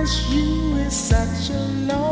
you, without such a without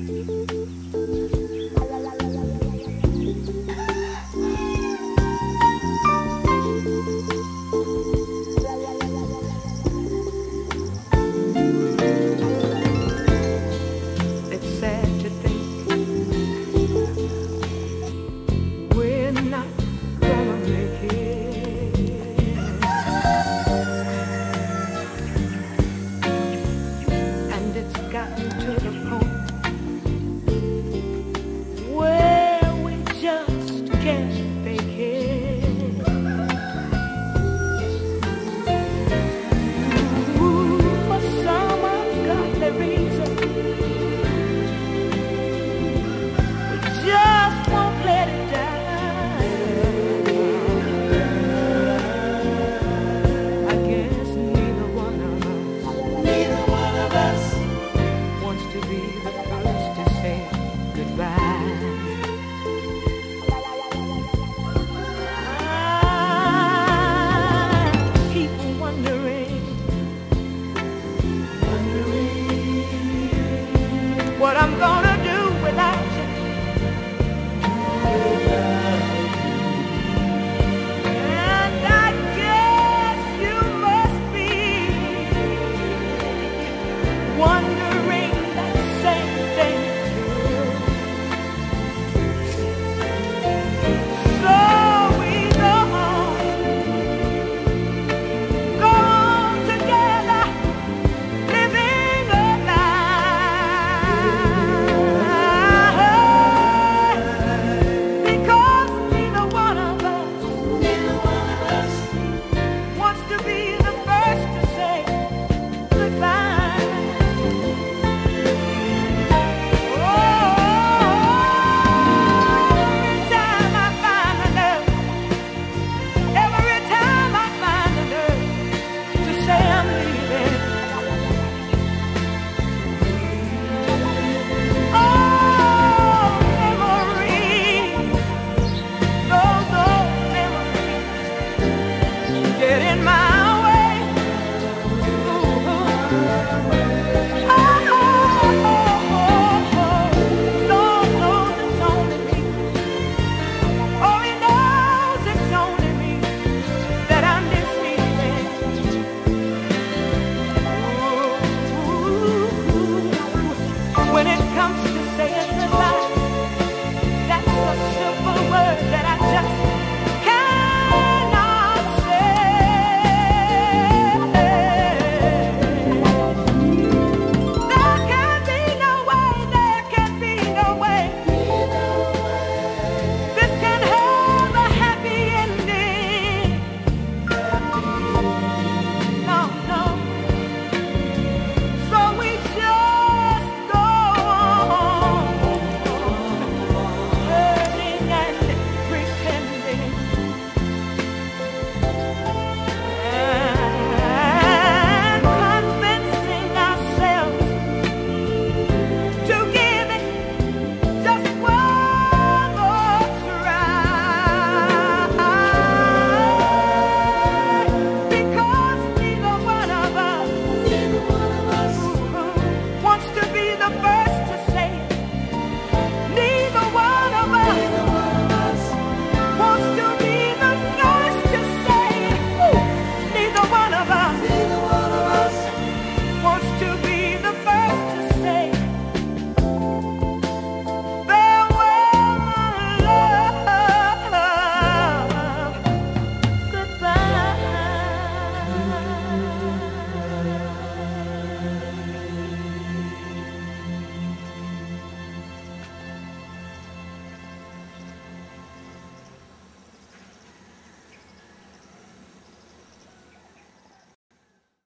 Música